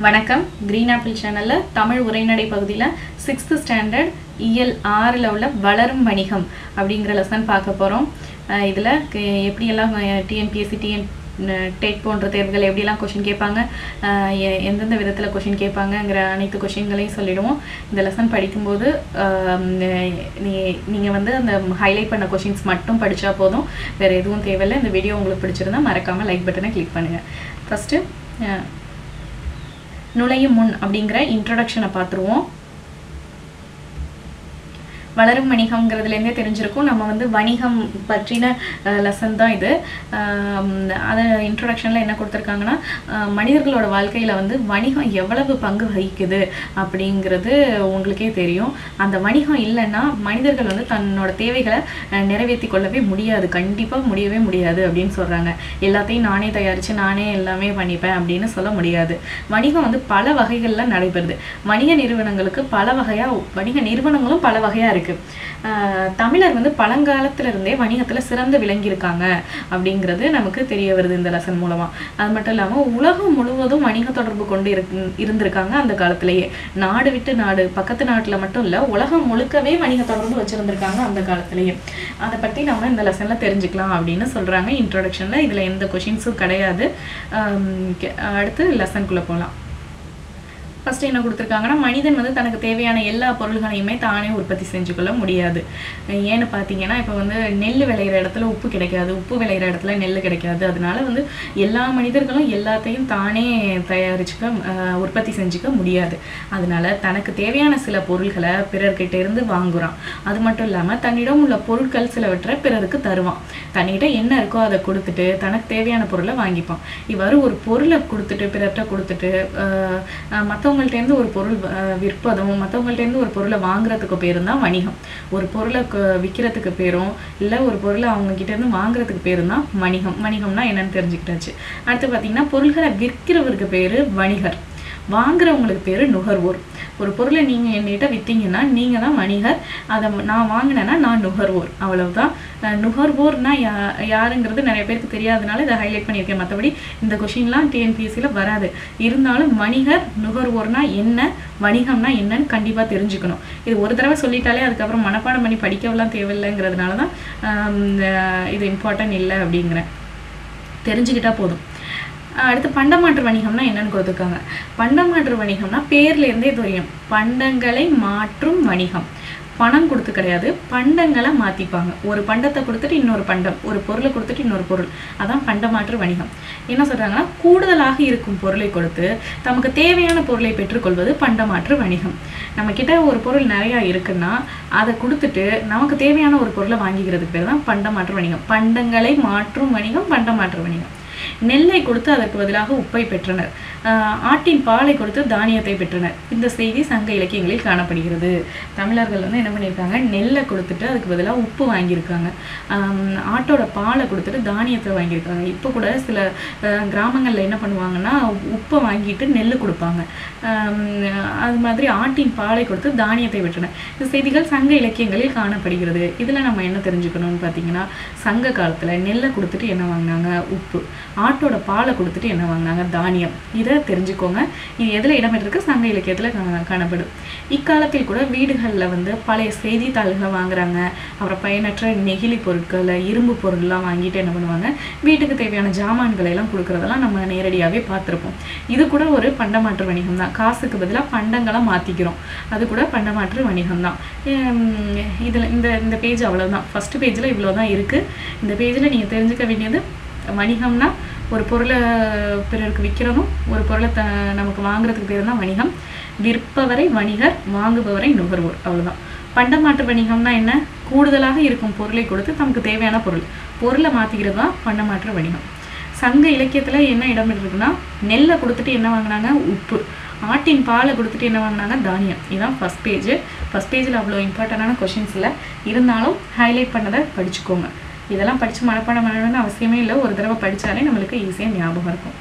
வணக்கம். Green apple சேனலில் தமிழ் உரைநடை பகுதியில் சிக்ஸ்த்து ஸ்டாண்டர்ட் இஎல் ஆறில் உள்ள வளரும் வணிகம் அப்படிங்கிற லெசன் பார்க்க போகிறோம் இதில் எப்படியெல்லாம் டிஎன்பிஎஸ்சி டிஎன் டெட் போன்ற தேர்வுகள் எப்படியெல்லாம் கொஷின் கேட்பாங்க எ- எந்தெந்த விதத்தில் கொஷின் கேட்பாங்கங்கிற அனைத்து கொஷின்களையும் சொல்லிடுவோம். இந்த லெசன் படிக்கும்போது நீ நீங்கள் வந்து அந்த ஹைலைட் பண்ண கொஷின்ஸ் மட்டும் படித்தா போதும். வேறு எதுவும் தேவையில்லை. இந்த வீடியோ உங்களுக்கு பிடிச்சிருந்தா மறக்காமல் லைக் பட்டனை கிளிக் பண்ணுங்கள் ஃபஸ்ட்டு நுழையும் முன் அப்படிங்கிற இன்ட்ரடக்ஷனை பார்த்துருவோம். வளரும் வணிகம்ங்கிறதுலேருந்தே தெரிஞ்சிருக்கும். நம்ம வந்து வணிகம் பற்றின லெசன் தான் இது. அதை இன்ட்ரொடக்ஷனில் என்ன கொடுத்துருக்காங்கன்னா மனிதர்களோட வாழ்க்கையில் வந்து வணிகம் எவ்வளவு பங்கு வகிக்குது அப்படிங்கிறது உங்களுக்கே தெரியும். அந்த வணிகம் இல்லைன்னா மனிதர்கள் வந்து தன்னோட தேவைகளை நிறைவேற்றி கொள்ளவே முடியாது. கண்டிப்பாக முடியவே முடியாது அப்படின்னு சொல்கிறாங்க எல்லாத்தையும் நானே தயாரித்து நானே எல்லாமே பண்ணிப்பேன் அப்படின்னு சொல்ல முடியாது. வணிகம் வந்து பல வகைகளில் நடைபெறுது. வணிக நிறுவனங்களுக்கு பல வகையாக வணிக நிறுவனங்களும் பல வகையாக இருக்குது தமிழர் வந்து பழங்காலத்துல இருந்தே வணிகத்தில் சிறந்து விளங்கியிருக்காங்க அப்படிங்கிறது நமக்கு தெரிய வருது இந்த லெசன் மூலமாக அது மட்டும் இல்லாமல் உலகம் முழுவதும் வணிக தொடர்பு கொண்டு இரு இருந்திருக்காங்க அந்த காலத்திலேயே. நாடு விட்டு நாடு பக்கத்து நாட்டில் மட்டும் இல்லை உலகம் முழுக்கவே வணிக தொடர்பு வச்சுருந்துருக்காங்க அந்த காலத்திலேயே. அதை பற்றி நம்ம இந்த லெசனில் தெரிஞ்சுக்கலாம் அப்படின்னு சொல்கிறாங்க இன்ட்ரொடக்ஷனில் இதில் எந்த கொஷின்ஸும் கிடையாது. அடுத்து லெசனுக்குள்ளே போகலாம் ஃபஸ்ட்டு என்ன கொடுத்துருக்காங்கன்னா மனிதன் வந்து தனக்கு தேவையான எல்லா பொருள்களையுமே தானே உற்பத்தி செஞ்சுக்கொள்ள முடியாது. ஏன்னு பார்த்தீங்கன்னா இப்போ வந்து நெல் விளையிற இடத்துல உப்பு கிடைக்காது உப்பு விளையிற இடத்துல நெல் கிடைக்காது. அதனால வந்து எல்லா மனிதர்களும் எல்லாத்தையும் தானே தயாரிச்சுக்க உற்பத்தி செஞ்சுக்க முடியாது. அதனால தனக்கு தேவையான சில பொருள்களை பிறர்கிட்ட இருந்து வாங்குறான். அது மட்டும் இல்லாமல் தன்னிடம் உள்ள பொருட்கள் சிலவற்றை பிறருக்கு தருவான். தன்னிட்ட என்ன இருக்கோ அதை கொடுத்துட்டு தனக்கு தேவையான பொருளை வாங்கிப்பான். இவ்வாறு ஒரு பொருளை கொடுத்துட்டு பிறர்கிட்ட கொடுத்துட்டு மற்றவங்க ஆஹ் ஒரு பொருள் விற்பதும் மற்றவங்கள்ட்டேருந்து ஒரு பொருளை வாங்குறதுக்கு பேரும் தான் வணிகம். ஒரு பொருளை விற்கிறதுக்கு பேரும் இல்லை ஒரு பொருளை அவங்க கிட்ட இருந்து வாங்குறதுக்கு பேரும் தான் வணிகம். வணிகம்னா என்னன்னு தெரிஞ்சுக்கிட்டாச்சு. அடுத்து பார்த்தீங்கன்னா பொருள்களை விற்கிறவருக்கு பேரு வணிகர். வாங்குறவங்களுக்கு பேரு நுகர்வோர். ஒரு பொருளை நீங்கள் என்கிட்ட விற்றீங்கன்னா நீங்கள் தான் வணிகர். அதை நான் வாங்கினேன்னா நான் நுகர்வோர். அவ்வளவுதான். நுகர்வோர்னா யா யாருங்கிறது நிறைய பேருக்கு தெரியாதனால இதை ஹைலைட் பண்ணியிருக்கேன். மற்றபடி இந்த கொஷின்லாம் டிஎன்பிஎஸ்சியில் வராது. இருந்தாலும் வணிகர் நுகர்வோர்னா என்ன வணிகம்னா என்னன்னு கண்டிப்பாக தெரிஞ்சுக்கணும். இது ஒரு தடவை சொல்லிட்டாலே அதுக்கப்புறம் மனப்பாடம் பண்ணி படிக்கவெல்லாம் தேவையில்லைங்கிறதுனால தான் இது இம்பார்ட்டன்ட் இல்லை அப்படிங்கிறேன். தெரிஞ்சுக்கிட்டா போதும். அடுத்து பண்டமாற்று வணிகம்னா என்னன்னு கொடுத்துருக்காங்க. பண்டமாற்று வணிகம்னா பேர்லேருந்தே தெரியும் பண்டங்களை மாற்றும் வணிகம். பணம் கொடுத்து கிடையாது. பண்டங்களை மாற்றிப்பாங்க ஒரு பண்டத்தை கொடுத்துட்டு இன்னொரு பண்டம். ஒரு பொருளை கொடுத்துட்டு இன்னொரு பொருள். அதான் பண்டமாற்று வணிகம். என்ன சொல்கிறாங்கன்னா கூடுதலாக இருக்கும் பொருளை கொடுத்து தமக்கு தேவையான பொருளை பெற்றுக்கொள்வது பண்டமாற்று வணிகம். நம்மக்கிட்ட ஒரு பொருள் நிறையா இருக்குன்னா அதை கொடுத்துட்டு நமக்கு தேவையான ஒரு பொருளை வாங்கிக்கிறதுக்கு பேர் தான் பண்டமாற்று வணிகம். பண்டங்களை மாற்றும் வணிகம் பண்டமாற்று வணிகம். நெல்லை கொடுத்து அதற்கு பதிலாக உப்பை பெற்றனர். ஆஹ் ஆட்டின் பாலை கொடுத்து தானியத்தை பெற்றனர். இந்த செய்தி சங்க இலக்கியங்களில் காணப்படுகிறது. தமிழர்கள் வந்து என்ன பண்ணியிருக்காங்க? நெல்லை கொடுத்துட்டு அதுக்கு பதிலாக உப்பு வாங்கியிருக்காங்க. ஆட்டோட பாலை கொடுத்துட்டு தானியத்தை வாங்கியிருக்காங்க. இப்போ கூட சில ஆஹ், கிராமங்கள்ல என்ன பண்ணுவாங்கன்னா உப்பை வாங்கிட்டு நெல் கொடுப்பாங்க. அது மாதிரி ஆட்டின் பாலை கொடுத்து தானியத்தை பெற்றனர். இந்த செய்திகள் சங்க இலக்கியங்களில் காணப்படுகிறது. இதுல நம்ம என்ன தெரிஞ்சுக்கணும்னு பார்த்தீங்கன்னா சங்க காலத்துல நெல்லை கொடுத்துட்டு என்ன வாங்கினாங்க? உப்பு. ஆட்டோட பாலை கொடுத்துட்டு என்ன வாங்கினாங்க? தானியம். இதை தெரிஞ்சுக்கோங்க. இது எதில் இடம்பெற்றிருக்கு சங்க இலக்கியத்தில் காணப்படும். இக்காலத்தில் கூட வீடுகளில் வந்து பழைய செய்தித்தாள்களை வாங்குறாங்க. அப்புறம் பயனற்ற நெகிழி பொருட்களை இரும்பு பொருள்லாம் வாங்கிட்டு என்ன பண்ணுவாங்க? வீட்டுக்கு தேவையான ஜாமான்களை எல்லாம் கொடுக்குறதெல்லாம் நம்ம நேரடியாகவே பார்த்துருப்போம். இது கூட ஒரு பண்டமாற்று வணிகம் தான். காசுக்கு பதிலாக பண்டங்களை மாற்றிக்கிறோம் அது கூட பண்டமாற்று வணிகம் தான். இதில் இந்த இந்த பேஜ் அவ்வளோதான் ஃபஸ்ட்டு பேஜில் இவ்வளோ தான் இருக்குது இந்த பேஜில் நீங்கள் தெரிஞ்சுக்க வேண்டியது வணிகம்னா ஒரு பொருளை பிறருக்கு விற்கிறதும் ஒரு பொருளை த நமக்கு வாங்குறதுக்கு பேர் தான் வணிகம். விற்பவரை வணிகர் வாங்குபவரை நுகர்வோர். அவ்வளோதான் பண்டமாற்று வணிகம்னா என்ன? கூடுதலாக இருக்கும் பொருளை கொடுத்து நமக்கு தேவையான பொருள். பொருளை மாற்றிக்கிறது தான் பண்டமாற்று வணிகம். சங்க இலக்கியத்துல என்ன இடம் இருக்குன்னா நெல்லை கொடுத்துட்டு என்ன வாங்கினாங்க? உப்பு. ஆட்டின் பாலை கொடுத்துட்டு என்ன வாங்கினாங்க? தானியம். இதுதான் ஃபஸ்ட் பேஜ் ஃபஸ்ட் பேஜில் அவ்வளோ இம்பார்ட்டண்டான கொஷின்ஸ் இல்லை இருந்தாலும் ஹைலைட் பண்ணதை படிச்சுக்கோங்க. இதெல்லாம் படித்து மனப்பாடம் பண்ணணும்னு அவசியமே இல்லை. ஒரு தடவை படித்தாலே நம்மளுக்கு ஈஸியாக ஞாபகம் இருக்கும்.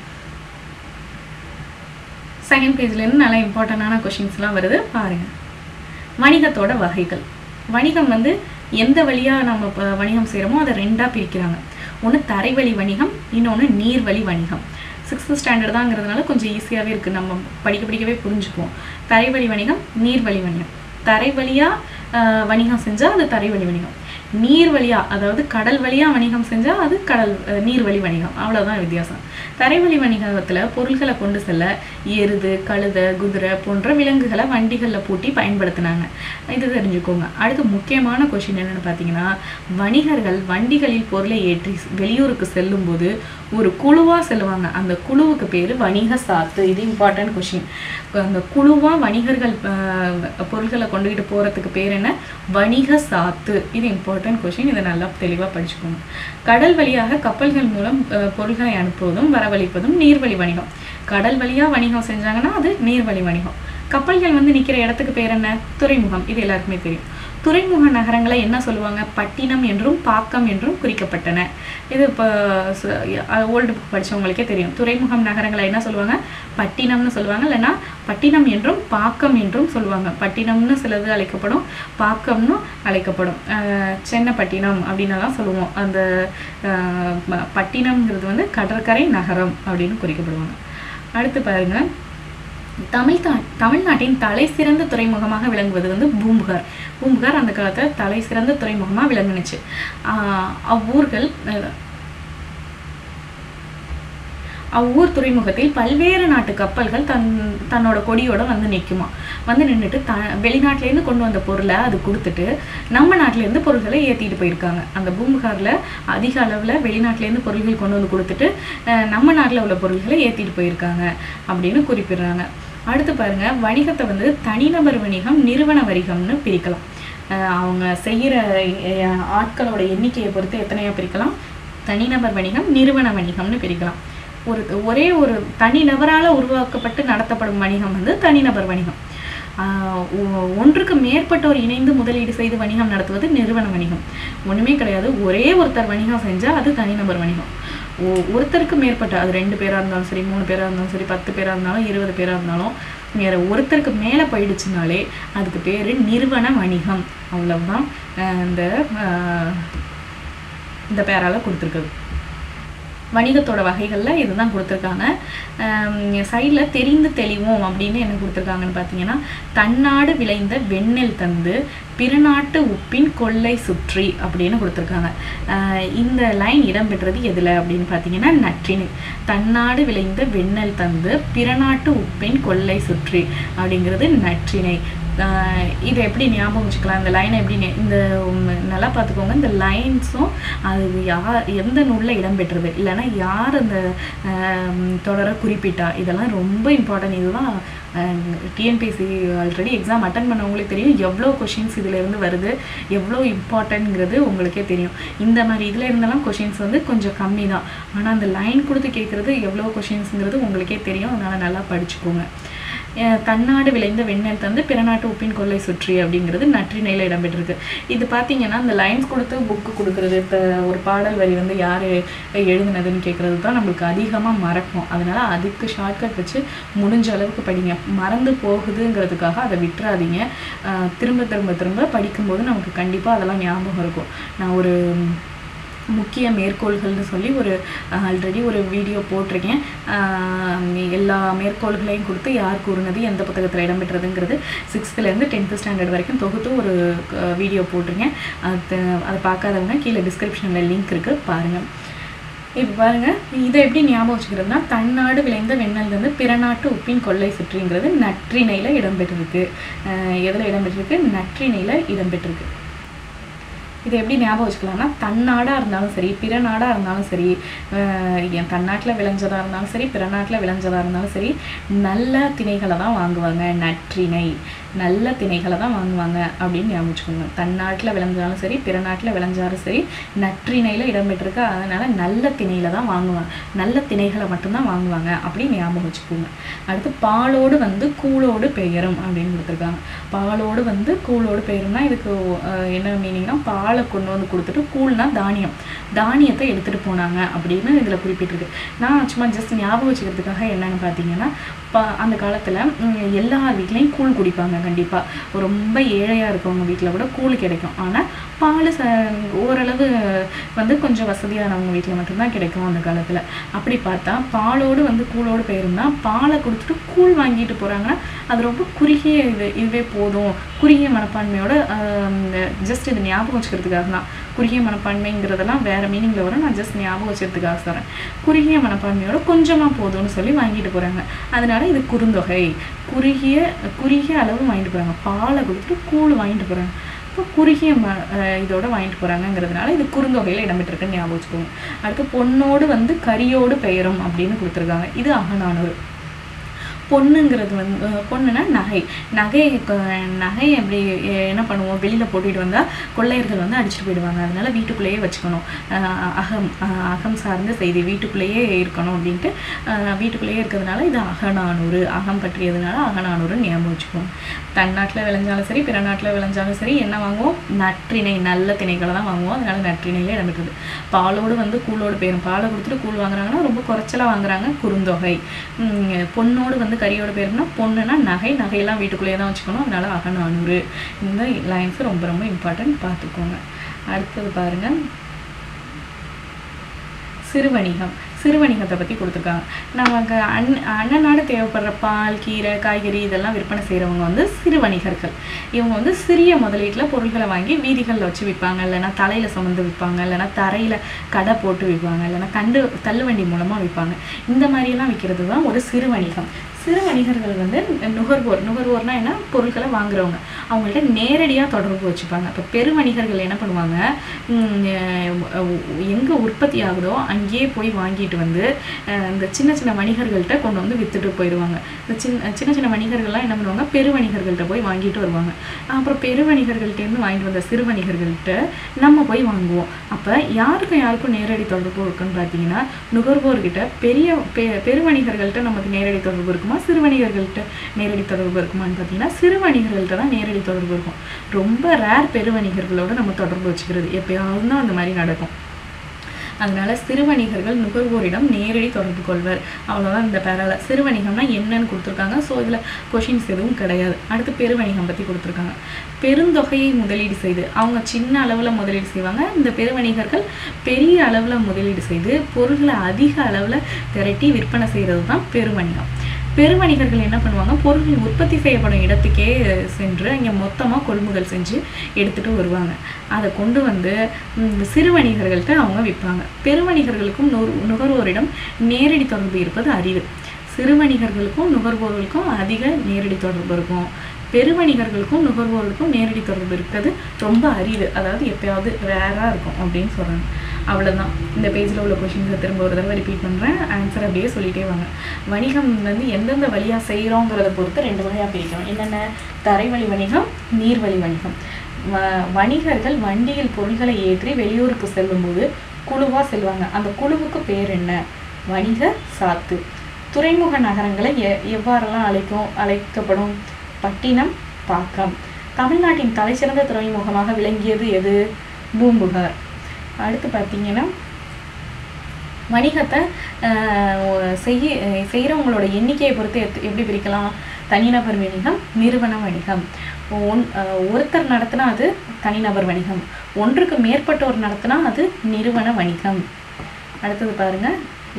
செகண்ட் பேஜ்லேருந்து நல்லா இம்பார்ட்டண்டான கொஷின்ஸ்லாம் வருது. பாருங்கள் வணிகத்தோட வகைகள். வணிகம் வந்து எந்த வழியாக நம்ம இப்போ வணிகம் செய்கிறோமோ அதை ரெண்டாக பிரிக்கிறாங்க. ஒன்று தரைவழி வணிகம் இன்னொன்று நீர்வழி வணிகம். சிக்ஸ்த் ஸ்டாண்டர்ட் தாங்கிறதுனால கொஞ்சம் ஈஸியாகவே இருக்குது நம்ம படிக்க படிக்கவே புரிஞ்சுக்குவோம். தரைவழி வணிகம் நீர்வழி வணிகம். தரை வழியாக வணிகம் செஞ்சால் அது தரைவழி வணிகம். நீர் வழியா அதாவது கடல் வழியா வணிகம் செஞ்சா அது கடல் அஹ், நீர்வழி வணிகம். அவ்வளவுதான் வித்தியாசம். தரைவழி வணிகத்துல பொருட்களை கொண்டு செல்ல எருது கழுதை குதிரை போன்ற விலங்குகளை வண்டிகளில் பூட்டி பயன்படுத்தினாங்க. இது தெரிஞ்சுக்கோங்க. அடுத்து முக்கியமான கொஷின் என்னன்னு பார்த்தீங்கன்னா வணிகர்கள் வண்டிகளில் பொருளை ஏற்றி வெளியூருக்கு செல்லும்போது ஒரு குழுவாக செல்லுவாங்க. அந்த குழுவுக்கு பேர் வணிக சாத்து. இது இம்பார்ட்டன்ட் கொஷின் அந்த குழுவாக வணிகர்கள் பொருள்களை கொண்டுகிட்டு போகிறதுக்கு பேர் என்ன? வணிக சாத்து. இது இம்பார்ட்டன்ட் கொஷின் இதை நல்லா தெளிவாக படிச்சுக்கோங்க. கடல் வழியாக கப்பல்கள் மூலம் பொருள்களை பொருட்களை அனுப்புவதும் வரவழைப்பதும் நீர்வழி வணிகம். கடல் வழியாக வணிகம் செஞ்சாங்கன்னா அது நீர்வழி வணிகம். கப்பல்கள் வந்து நிற்கிற இடத்துக்கு பேர் என்ன? துறைமுகம். இது எல்லாருக்குமே தெரியும். துறைமுக நகரங்களை என்ன சொல்லுவாங்க? பட்டினம் என்றும் பாக்கம் என்றும் குறிக்கப்பட்டன. இது இப்போ ஓல்டு புக் படிச்சவங்களுக்கே தெரியும். துறைமுகம் நகரங்களை என்ன சொல்லுவாங்க? பட்டினம்னு சொல்லுவாங்க. இல்லைன்னா பட்டினம் என்றும் பாக்கம் என்றும் சொல்லுவாங்க. பட்டினம்னு சிலது அழைக்கப்படும் பாக்கம்னு அழைக்கப்படும். அஹ் சென்னப்பட்டினம் அப்படின்னலாம் சொல்லுவோம். அந்த அஹ், பட்டினம்ங்கிறது வந்து கடற்கரை நகரம் அப்படின்னு குறிக்கப்படுவாங்க. அடுத்து பாருங்கள் தமிழ் தமிழ்நாட்டின் தலை சிறந்த துறைமுகமாக விளங்குவது வந்து பூம்புகார். பூம்புகார் அந்த காலத்தில் தலை சிறந்த துறைமுகமாக விளங்குனுச்சு. அவ்வூர்கள் அவ்வூர் துறைமுகத்தில் பல்வேறு நாட்டு கப்பல்கள் தன் தன்னோட கொடியோட வந்து நிற்குமா வந்து நின்றுட்டு த வெளிநாட்டிலேருந்து கொண்டு வந்த பொருளை அது கொடுத்துட்டு நம்ம நாட்டிலேருந்து பொருட்களை ஏற்றிட்டு போயிருக்காங்க. அந்த பூம்புகாரில் அதிக அளவில் வெளிநாட்டிலேருந்து பொருட்கள் கொண்டு வந்து கொடுத்துட்டு அஹ், நம்ம நாட்டில் உள்ள பொருட்களை ஏற்றிட்டு போயிருக்காங்க அப்படின்னு குறிப்பிடுறாங்க. அடுத்து பாருங்க வணிகத்தை வந்து தனிநபர் வணிகம் நிறுவன வணிகம்னு பிரிக்கலாம். அவங்க செய்கிற ஆட்களோட எண்ணிக்கையை பொறுத்து எத்தனையோ பிரிக்கலாம். தனிநபர் வணிகம் நிறுவன வணிகம்னு பிரிக்கலாம். ஒரு ஒரே ஒரு தனிநபரால உருவாக்கப்பட்டு நடத்தப்படும் வணிகம் வந்து தனிநபர் வணிகம். ஒன்றுக்கு மேற்பட்டோர் இணைந்து முதலீடு செய்து வணிகம் நடத்துவது நிறுவன வணிகம். ஒன்றுமே கிடையாது. ஒரே ஒருத்தர் வணிகம் செஞ்சால் அது தனிநபர் வணிகம். ஒ- ஒருத்தருக்கு மேற்பட்ட அது ரெண்டு பேராக இருந்தாலும் சரி மூணு பேராக இருந்தாலும் சரி பத்து பேராக இருந்தாலும் இருபது பேராக இருந்தாலும் வேற ஒருத்தருக்கு மேலே போயிடுச்சுனாலே அதுக்கு பேர் நிறுவன வணிகம். அவ்வளவுதான். இந்த இந்த பேரால் கொடுத்துருக்குது வணிகத்தோட வகைகளில் இதுதான் கொடுத்துருக்காங்க. சைடில் தெரிந்து தெளிவோம் அப்படின்னு என்ன கொடுத்துருக்காங்கன்னு பார்த்தீங்கன்னா தன்னாடு விளைந்த வெண்ணெல் தந்து பிறநாட்டு உப்பின் கொள்ளை சுற்றி அப்படின்னு கொடுத்துருக்காங்க. இந்த லைன் இடம்பெற்றது எதில் அப்படின்னு பார்த்தீங்கன்னா நற்றினு. தன்னாடு விளைந்த வெண்ணெல் தந்து பிறநாட்டு உப்பின் கொள்ளை சுற்றி அப்படிங்கிறது நற்றினை. இதை எப்படி ஞாபகம் வச்சுக்கலாம்? இந்த லைனை எப்படி இந்த நல்லா பார்த்துக்கோங்க. இந்த லைன்ஸும் அது யார் எந்த நூலில் இடம்பெற்றது? இல்லைன்னா யார் அந்த தொடரை குறிப்பிட்டா? இதெல்லாம் ரொம்ப இம்பார்ட்டன்ட் இதுதான் டிஎன்பிஎஸ்சி ஆல்ரெடி எக்ஸாம் அட்டன் பண்ணவங்களுக்கு தெரியும். எவ்வளோ கொஷின்ஸ் இதுலேருந்து வருது? எவ்வளோ இம்பார்ட்டன்ங்கிறது உங்களுக்கே தெரியும். இந்த மாதிரி இதில் இருந்தெல்லாம் கொஷின்ஸ் வந்து கொஞ்சம் கம்மி தான் ஆனால் அந்த லைன் கொடுத்து கேட்குறது எவ்வளோ கொஷின்ஸுங்கிறது உங்களுக்கே தெரியும். அதனால் நல்லா படிச்சுக்கோங்க. தன்னாடு விளைந்த வெண்ணெய் தந்து பிறநாட்டு உப்பின் கொள்ளை சுற்றி அப்படிங்கிறது நற்றினையில் இடம்பெற்றிருக்கு. இது பார்த்தீங்கன்னா அந்த லைன்ஸ் கொடுத்து புக்கு கொடுக்குறது இப்போ ஒரு பாடல் வரி வந்து யார் எழுதுனதுன்னு கேட்குறது தான் நம்மளுக்கு அதிகமாக மறக்கும். அதனால் அதுக்கு ஷார்ட்கட் வச்சு முடிஞ்ச அளவுக்கு படிங்க. மறந்து போகுதுங்கிறதுக்காக அதை விட்டுறாதீங்க. திரும்ப திரும்ப திரும்ப படிக்கும்போது நமக்கு கண்டிப்பாக அதெல்லாம் ஞாபகம் இருக்கும். நான் ஒரு முக்கிய மேற்கோள்கள்னு சொல்லி ஒரு ஆல்ரெடி ஒரு வீடியோ போட்டிருக்கேன். எல்லா மேற்கோள்களையும் கொடுத்து யார் கூறுனது எந்த புத்தகத்தில் இடம்பெற்றதுங்கிறது சிக்ஸ்த்துலேருந்து டென்த்து ஸ்டாண்டர்ட் வரைக்கும் தொகுத்து ஒரு வீடியோ போட்டிருக்கேன். அது அதை பார்க்காதவங்க கீழே டிஸ்கிரிப்ஷனில் லிங்க் இருக்குது பாருங்கள் இப்போ பாருங்கள் இதை எப்படி ஞாபகம் வச்சுக்கிறதுனா தன்னாடு விளைந்த வெண்ணெல் வந்து பிறநாட்டு உப்பின் கொள்ளை சுற்றிங்கிறது நற்றிணையில் இடம்பெற்றிருக்கு. எதில் இடம்பெற்றிருக்கு? நற்றிணையில் இடம்பெற்றிருக்கு. இதை எப்படி ஞாபகம் வச்சுக்கலாம்னா தன்னாடாக இருந்தாலும் சரி பிற நாடாக இருந்தாலும் சரி அஹ் என் தன்னாட்டில் விளைஞ்சதாக இருந்தாலும் சரி பிற நாட்டில் விளைஞ்சதாக இருந்தாலும் சரி நல்ல திணைகளை தான் வாங்குவாங்க. நற்றிணை. நல்ல திணைகளை தான் வாங்குவாங்க அப்படின்னு ஞாபகம் வச்சுக்கோங்க தன்னாட்டில் விளைஞ்சாலும் சரி பிற நாட்டில் விளைஞ்சாலும் சரி நற்றிணையில் இடம்பெற்றிருக்கு. அதனால் நல்ல திணையில தான் வாங்குவாங்க. நல்ல திணைகளை மட்டும்தான் வாங்குவாங்க அப்படின்னு ஞாபகம் வச்சுக்கோங்க அடுத்து பாலோடு வந்து கூழோடு பெயரும் அப்படின்னு கொடுத்துருக்காங்க. பாலோடு வந்து கூழோடு பெயரும்னா இதுக்கு என்ன மீனிங்னா பாலை கொண்டு வந்து கொடுத்துட்டு கூழ்னா தானியம். தானியத்தை எடுத்துகிட்டு போனாங்க அப்படின்னு இதில் குறிப்பிட்டிருக்கு. நான் சும்மா ஜஸ்ட் ஞாபகம் வச்சுக்கிறதுக்காக என்னன்னு பார்த்தீங்கன்னா பா அந்த காலத்தில் எல்லா வீட்லேயும் கூழ் குடிப்பாங்க. கண்டிப்பாக ரொம்ப ஏழையாக இருக்கவங்க வீட்டில் கூட கூழ் கிடைக்கும். ஆனால் பால் ச ஓரளவு வந்து கொஞ்சம் வசதியானவங்க வீட்டில் மட்டும்தான் கிடைக்கும் அந்த காலத்தில். அப்படி பார்த்தா பாலோடு வந்து கூழோடு போயிருந்தா பாலை கொடுத்துட்டு கூழ் வாங்கிட்டு போகிறாங்கன்னா அது ரொம்ப குறுகிய இது இதுவே போதும். குறுகிய மனப்பான்மையோட ஜஸ்ட் இது ஞாபகம் வச்சுக்கிறதுக்காக தான் குறுகிய மனப்பான்மைங்கிறதெல்லாம் வேறு மீனிங்கில் வரும். நான் ஜஸ்ட் ஞாபகம் வச்சுறதுக்காக சொல்கிறேன் குறுகிய மனப்பான்மையோட கொஞ்சமாக போதும்னு சொல்லி வாங்கிட்டு போகிறாங்க அதனால இது குறுந்தொகை. குறுகிய குறுகிய அளவு வாங்கிட்டு போகிறாங்க பாலை கொடுத்துட்டு கூழ் வாங்கிட்டு போகிறாங்க இப்போ குறுகிய ம இதோட வாங்கிட்டு போகிறாங்கங்கிறதுனால இது குறுந்தொகையில் இடம்பெற்றிருக்குன்னு ஞாபகம் வச்சுக்கோங்க. அடுத்து பொண்ணோடு வந்து கரியோடு பெயரும் அப்படின்னு கொடுத்துருக்காங்க. இது அகநானூறு. பொண்ணுங்கிறது வந்து பொண்ணுன்னா நகை. நகை நகை எப்படி என்ன பண்ணுவோம்? வெளியில் போட்டுட்டு வந்தால் கொள்ளையர்கள் வந்து அடிச்சுட்டு போயிடுவாங்க. அதனால வீட்டுக்குள்ளேயே வச்சுக்கணும். அகம் அகம் சார்ந்த செய்தி வீட்டுக்குள்ளேயே இருக்கணும் அப்படின்ட்டு வீட்டுக்குள்ளேயே இருக்கிறதுனால இது அகநானூறு. அகம் பற்றியதுனால அகநானூறு ஞாபகம் வச்சுக்குவோம். தன் நாட்டில் விளைஞ்சாலும் சரி பிற நாட்டில் விளைஞ்சாலும் சரி என்ன வாங்குவோம்? நற்றிணை நல்ல திணைகளை தான் வாங்குவோம். அதனால நற்றிணையிலே இடம்பெற்றது பாலோடு வந்து கூழோடு போயிடும் பாலை கொடுத்துட்டு கூழ் வாங்குறாங்கன்னா ரொம்ப குறைச்சலாக வாங்குறாங்க குறுந்தொகை. பொண்ணோடு வந்து கரியோட பேருனா பொண்ணுனா நகை. நகையெல்லாம் வீட்டுக்குள்ளேயே தான் வச்சுக்கணும். அதனால அகநானூறு இந்த லைன்ஸ் ரொம்ப ரொம்ப இம்பார்ட்டன்ட் பார்த்துக்கோங்க. அடுத்தது பாருங்க. சிறுவணிகம். சிறுவணிகத்தை பற்றி கொடுத்துருக்காங்க. நமக்கு அன் அன்னநாடு தேவைப்படுற பால் கீரை காய்கறி இதெல்லாம் விற்பனை செய்கிறவங்க வந்து சிறுவணிகர்கள். இவங்க வந்து சிறிய முதலீட்டில் பொருட்களை வாங்கி வீதிகளில் வச்சு விற்பாங்க. இல்லைன்னா தலையில் சுமந்து விற்பாங்க. இல்லைன்னா தரையில் கடை போட்டு விற்பாங்க. இல்லைன்னா கண்டு தள்ளுவண்டி மூலமாக விற்பாங்க. இந்த மாதிரியெல்லாம் விற்கிறது தான் ஒரு சிறு வணிகம் சிறு வணிகர்கள் வந்து நுகர்வோர் நுகர்வோர்னா என்ன? பொருட்களை வாங்குறவங்க. அவங்கள்ட்ட நேரடியாக தொடர்பு வச்சுப்பாங்க. இப்போ பெரு வணிகர்கள் என்ன பண்ணுவாங்க? எங்கே உற்பத்தி ஆகுதோ அங்கேயே போய் வாங்கிட்டு வந்து இந்த சின்ன சின்ன வணிகர்கள்ட்ட கொண்டு வந்து விற்றுட்டு போயிடுவாங்க. இந்த சின்ன சின்ன சின்ன வணிகர்கள்லாம் என்ன பண்ணுவாங்க? பெரு வணிகர்கள்ட்ட போய் வாங்கிட்டு வருவாங்க. அப்புறம் பெரு வணிகர்கள்ட்டேருந்து வாங்கிட்டு வந்த சிறு வணிகர்கள்ட்ட நம்ம போய் வாங்குவோம். அப்போ யாருக்கும் யாருக்கும் நேரடி தொடர்பு இருக்குன்னு பார்த்தீங்கன்னா நுகர்வோர்கிட்ட பெரிய பெ பெரு வணிகர்கள்ட்ட நமக்கு நேரடி தொடர்பு இருக்குமா? சிறு வணிகர்கள்ட்ட நேரடி தொடர்பு இருக்குமான்னு பார்த்தீங்கன்னா சிறு வணிகர்கள்ட்ட தான் நேரடி தொடர்பு இருக்கும். ரொம்ப ரேர் பெரு வணிகர்களோட நம்ம தொடர்பு வச்சுக்கிறது. எப்பயாவது தான் அந்த மாதிரி நடக்கும். அதனால சிறு வணிகர்கள் நுகர்வோரிடம் நேரடி தொடர்பு கொள்வர். அவ்வளோதான் இந்த பேரால. சிறு வணிகம்னா என்னன்னு கொடுத்துருக்காங்க. ஸோ இதில் கொஷின்ஸ் எதுவும் கிடையாது. அடுத்து பெருவணிகம் பற்றி கொடுத்துருக்காங்க. பெருந்தொகையை முதலீடு செய்து அவங்க சின்ன அளவில் முதலீடு செய்வாங்க. இந்த பெருவணிகர்கள் பெரிய அளவில் முதலீடு செய்து பொருள்களை அதிக அளவில் திரட்டி விற்பனை செய்கிறது தான் பெருவணிகம். பெருவணிகர்கள் என்ன பண்ணுவாங்க? பொருட்கள் உற்பத்தி செய்யப்படும் இடத்துக்கே சென்று அங்கே மொத்தமாக கொள்முதல் செஞ்சு எடுத்துகிட்டு வருவாங்க. அதை கொண்டு வந்து சிறு வணிகர்கள்ட்ட அவங்க விற்பாங்க. பெருவணிகர்களுக்கும் நுகர் நுகர்வோரிடம் நேரடி தொடர்பு இருப்பது அறிவு. சிறு வணிகர்களுக்கும் நுகர்வோர்களுக்கும் அதிக நேரடி தொடர்பு இருக்கும். பெருவணிகர்களுக்கும் நுகர்வோர்களுக்கும் நேரடி தொடர்பு இருக்கிறது ரொம்ப அரிது அதாவது எப்பயாவது ரேராக இருக்கும் அப்படின்னு சொல்கிறாங்க அவ்வளோதான் இந்த பேஜில் உள்ள கொஷின்ஸை திரும்ப ஒரு தடவை ரிப்பீட் பண்ணுறேன் ஆன்சர் அப்படியே சொல்லிட்டே வாங்க. வணிகம் வந்து எந்தெந்த வழியாக செய்கிறோங்கிறத பொறுத்து ரெண்டு வகையாக பிரிக்கணும். என்னென்ன? தரைவழி வணிகம் நீர்வழி வணிகம். வ- வணிகர்கள் வண்டியில் பொருள்களை ஏற்றி வெளியூருக்கு செல்லும்போது குழுவாக செல்வாங்க. அந்த குழுவுக்கு பேர் என்ன? வணிக சாத்து. துறைமுக நகரங்களை எ எவ்வாறெல்லாம் அழைக்கும் அழைக்கப்படும்? பட்டினம் பாக்கம். தமிழ்நாட்டின் தலைசிறந்த துறைமுகமாக விளங்கியது எது? பூம்புகார். அடுத்து பார்த்தீங்கன்னா வணிகத்தை செய்ய செய்கிறவங்களோட எண்ணிக்கையை பொறுத்து எத்- எப்படி பிரிக்கலாம்? தனிநபர் வணிகம் நிறுவன வணிகம். ஒன் ஒருத்தர் நடத்தினா அது தனிநபர் வணிகம். ஒன்றுக்கு மேற்பட்டோர் நடத்தினா அது நிறுவன வணிகம். அடுத்தது பாருங்க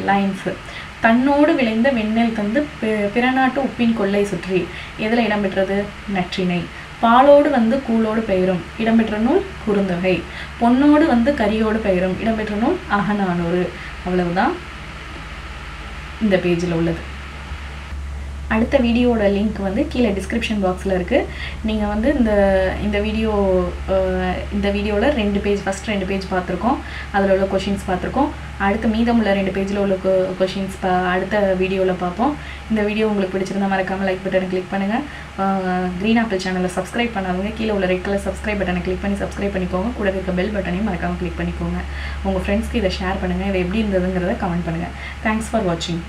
லைன்ஸு. தன்னோடு விளைந்த வெண்ணெல் தந்து பிறநாட்டு பிற உப்பின் கொள்ளை சுற்றி. எதில் இடம்பெற்றது நற்றினை பாலோடு வந்து கூலோடு பெயரும். இடம்பெற்ற நூல் குறுந்தொகை. பொன்னோடு வந்து கரியோடு பெயரும். இடம்பெற்ற நூல் அகநானூறு. அவ்வளவுதான். இந்த பேஜில் உள்ளது. அடுத்த வீடியோட லிங்க் வந்து கீழே டிஸ்கிரிப்ஷன் பாக்ஸில் இருக்குது நீங்கள் வந்து இந்த இந்த வீடியோ இந்த வீடியோவில் ரெண்டு பேஜ் ஃபஸ்ட் ரெண்டு பேஜ் பார்த்துருக்கோம். அதில் உள்ள கொஷின்ஸ் பார்த்துருக்கோம். அடுத்து மீதமுள்ள ரெண்டு பேஜில் உள்ள கொஷின்ஸ் பா அடுத்த வீடியோவில் பார்ப்போம். இந்த வீடியோ உங்களுக்கு பிடிச்சிருந்தா மறக்காமல் லைக் பட்டனை கிளிக் பண்ணுங்கள் க்ரீன் ஆப்பிள் சேனலை சப்ஸ்கிரைப் பண்ணாதவங்க கீழே உள்ள ரெட் கலர் சப்ஸ்கிரைப் பட்டனை கிளிக் பண்ணி சப்ஸ்கிரைப் பண்ணிக்கோங்க. கூட இருக்க பெல் பட்டனையும் மறக்காமல் கிளிக் பண்ணிக்கோங்க. உங்கள் ஃப்ரெண்ட்ஸ்க்கு இதை ஷேர் பண்ணுங்கள் இதை எப்படி இருந்ததுங்கிறத கமெண்ட் பண்ணுங்கள் தேங்க்ஸ் ஃபார் வாட்சிங்